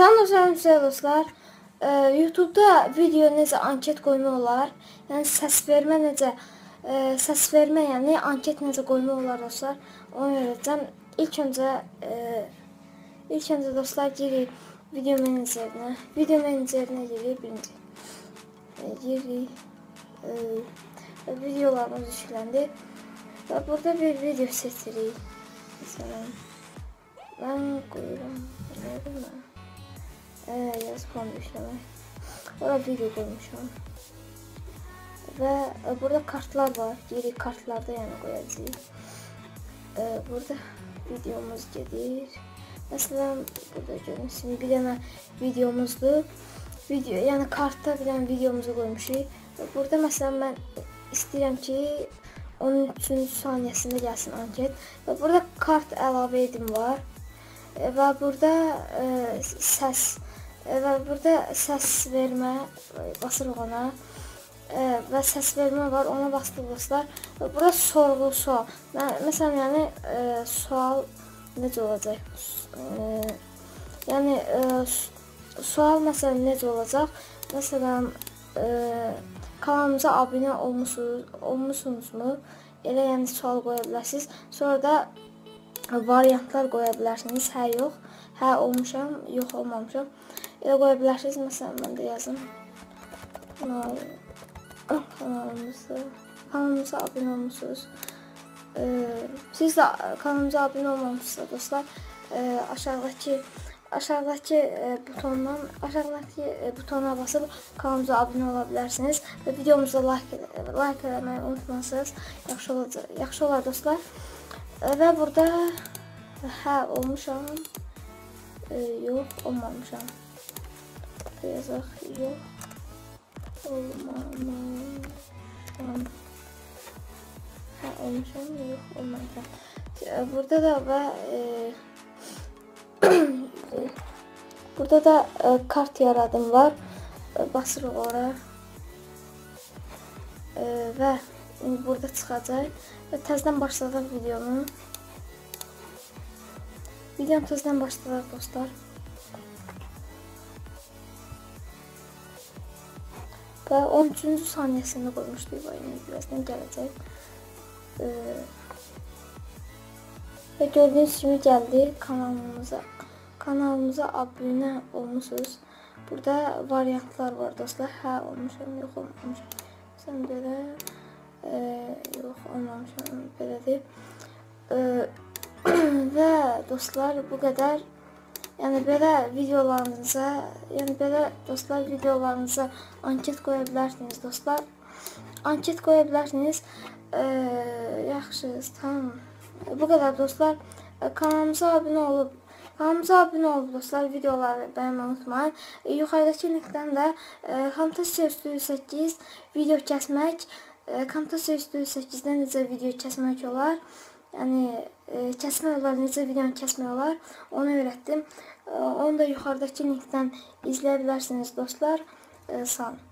Salam sizə dostlar. Ə, YouTube-da video necə anket qoymaq olar? Yəni səs vermə necə ə, səs vermə, yəni anket necə qoymaq olar dostlar? Onu öyrədəcəm. İlk öncə ə, ilk öncə dostlar girik video menecerinə. Video menecerinə girik birinci. Ə, girik. Ə, videolarımız yükləndi. Və burada bir video seçirik. Məsələn, mən qoyuram. Mü? Ee, yazık olmuş ama. Orada video koymuşum. Ve e, burada kartlar var. Geri kartlarda yani koyacağız. Ee, burada videomuz gelir. Mesela burada görünsün bir tane videomuzdu. Video yani kartta bir tane videomuzu koymuşuz. Ve burada mesela ben istedim ki 13. saniyesinde gelsin anket. Ve burada kart əlavə edim var. E, Və burada e, səs e, və burada səs vermə e, basırıq ona. E, və səs vermə var, ona basdıq dostlar. Və burada sorğu sual. Mən məsələn yəni e, sual necə olacaq? E, yəni e, su- sual məsələn necə olacaq? Məsələn e, kanalımıza abunə olmusunuz, olmusunuzmu? Elə yəni sual qoya bilərsiniz. Sonra da variantlar qoya bilərsiniz. Hə, yox. Hə, olmuşam, yox olmamışam. Elə qoya bilərsiniz. Məsələn, mən də yazım. Ah, kanalımızı kanalımıza abunə olmusunuz. Ee, siz də kanalımıza abunə olmamışsınızsa dostlar, e, aşağıdakı aşağıdakı e, butondan aşağıdakı e, butona basıb kanalımıza abunə ola bilərsiniz və videomuza like like eləməyi unutmasanız yaxşı olacaq. Yaxşı olar dostlar. Və burada hə olmuşam. E, yox, olmamışam. Yazaq, yox. Olmamışam. Hə, olmuşam, yox, olmamışam. Burada da və e, burada da e, kart yaradım var. E, basırıq ora. E, və burada çıxacaq və təzədən başladıq videonu. Videonu təzədən başladıq dostlar. Və 13-cü saniyəsində bu oyunu birazdan gələcək. E, və gördüyünüz kimi gəldi kanalımıza. Kanalımıza abunə olmusunuz. Burada variantlar var dostlar. Hə olmuşam, yox olmamışam. Sən belə e, yox olmamışam belədir. Və dostlar bu qədər. Yəni belə videolarınıza, yəni belə dostlar videolarınıza anket qoya bilərsiniz dostlar. Anket qoya bilərsiniz. E, yaxşı, tamam. Bu qədər dostlar. Kanalımıza abunə olub Kanalımıza abunə olub dostlar, videoları bəyənməyi unutmayın. Yuxarıdakı linkdən də e, Studio 8 video kəsmək, Camtasia Studio 8-dən necə video kəsmək olar, yəni e, kəsmək olar, necə videonu kəsmək olar, onu öyrətdim. E, onu da yuxarıdakı linkdən izləyə bilərsiniz dostlar. E, sağ olun.